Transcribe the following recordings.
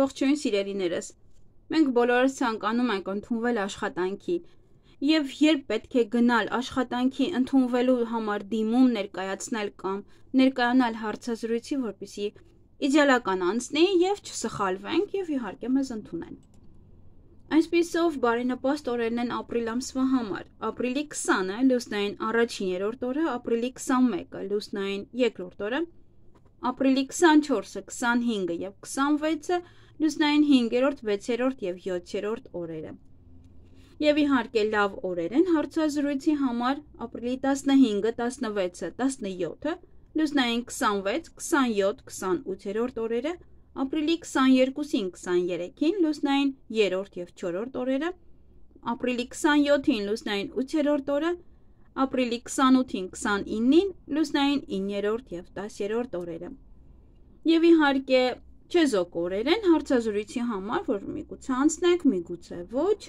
Ողջույն սիրելիներս։ Մենք բոլորս ցանկանում ենք ընդունվել աշխատանքի, եւ երբ պետք է գնալ աշխատանքի ընդունվելու համար դիմում ներկայացնել կամ ներկայանալ հարցազրույցի, որպիսի իդեալական անցնի եւ չսխալվենք եւ իհարկե մեզ ընդունեն։ Այսպիսով բարենպաստ օրերն են ապրիլ ամսվա համար։ Ապրիլի 20-ը լուսնային առաջին երրորդ օրը, ապրիլի 21-ը լուսնային երկրորդ օրը, ապրիլի 24-ը, 25-ը եւ 26-ը լուսնային 5-րդ, 6-րդ եւ 7-րդ օրերը։ Եվ իհարկե լավ օրեր են հարցազրույցի համար ապրիլի 15-ը, 16-ը, 17-ը, լուսնային 26, 27, 28-րդ օրերը, ապրիլի 22-ին, 23-ին լուսնային 3-րդ եւ 4-րդ օրերը, ապրիլի 27-ին լուսնային 8-րդ օրը, ապրիլի 28-ին 29-ին լուսնային 9-րդ եւ 10-րդ օրերը։ Եվ իհարկե չեզոք օրեր են հարցազրույցի համար, որ միգուցե անցնենք, միգուցե ոչ։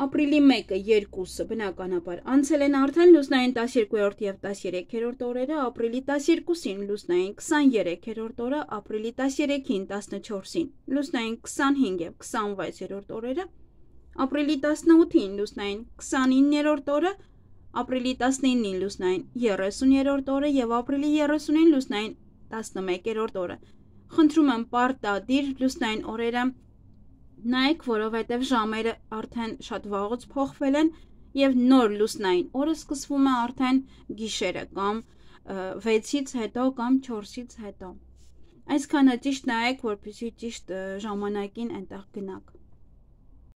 Ապրիլի 1-ը, 2-ը բնականաբար անցել են արդեն լուսնային 12-րդ եւ 13-րդ օրերը, ապրիլի 12-ին լուսնային 23-րդ օրը, ապրիլի 13-ին 14-ին լուսնային 25 եւ 26-րդ օրերը, ապրիլի 18-ին լուսնային 29-րդ օրը, ապրիլի 19-ին լուսնային 30-րդ օրը եւ ապրիլի 30-ին լուսնային 11-րդ օրը։ Խնդրում եմ պարտադիր լուսնային օրերը նայեք, որովհետև ժամերը արդեն շատ վաղուց փոխվել են եւ նոր լուսնային օրը սկսվում է արդեն գիշերը կամ 6-ից հետո կամ 4-ից հետո։ Այսքանը ճիշտ նայեք, որպեսզի ճիշտ ժամանակին այնտեղ գնաք։